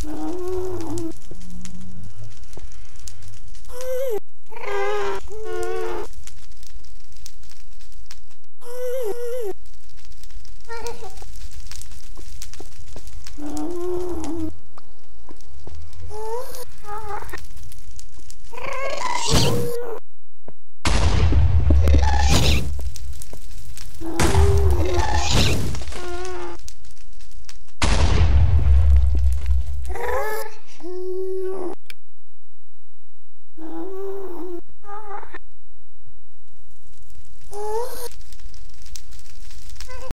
Ha ha ha.